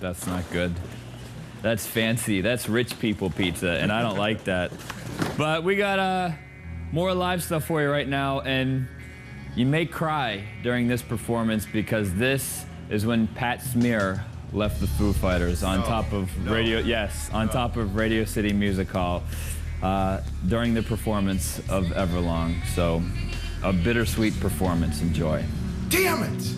that's not good. That's fancy. That's rich people pizza, and I don't like that. But we got uh, more live stuff for you right now, and you may cry during this performance because this is when Pat Smear left the Foo Fighters on No, top of no. Radio. Yes, on No. top of Radio City Music Hall uh, during the performance of Everlong. So, a bittersweet performance. Enjoy. Damn it!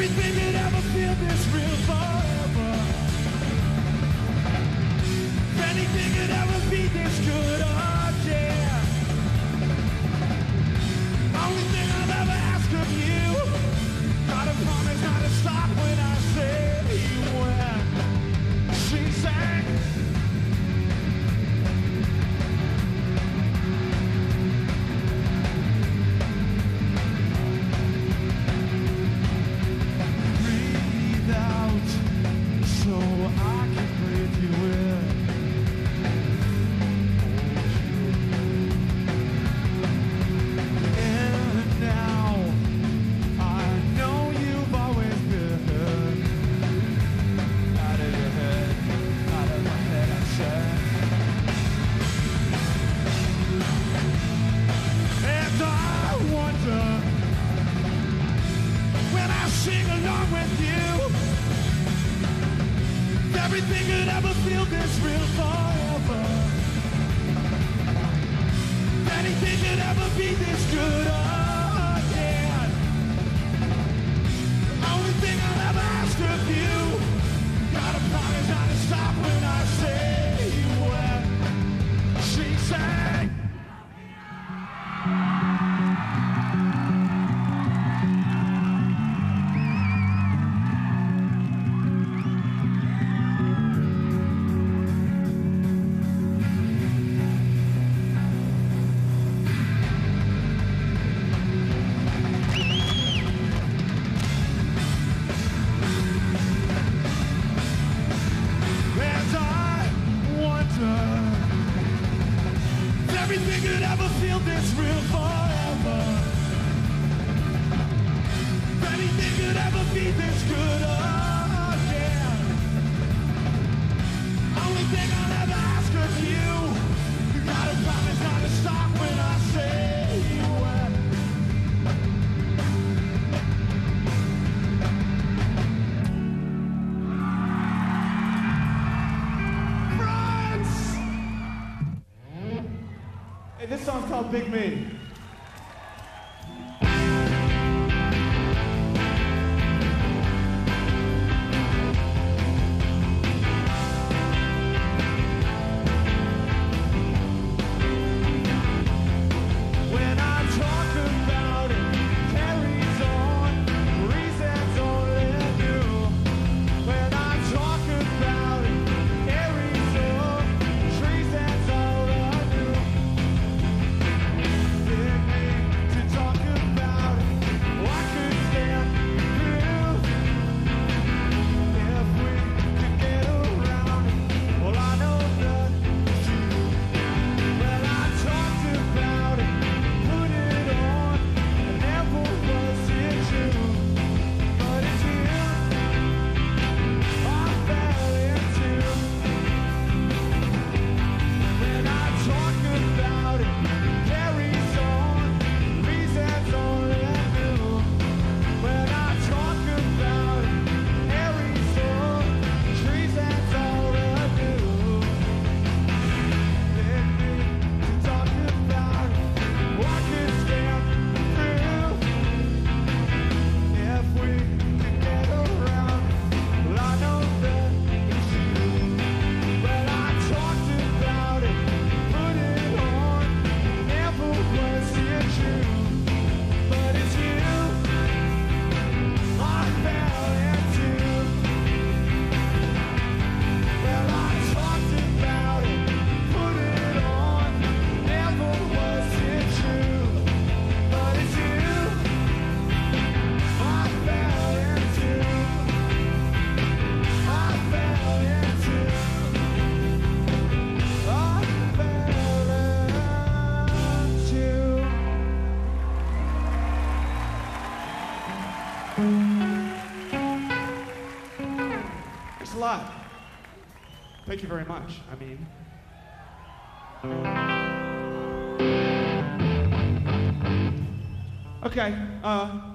Everything could ever feel this real forever. If anything could ever be this good, everything could ever feel this real forever. Anything could ever be this good again. The only thing I'll ever ask of you. This good song's called Big Me. Thanks a lot. Thank you very much. I mean, okay. Uh,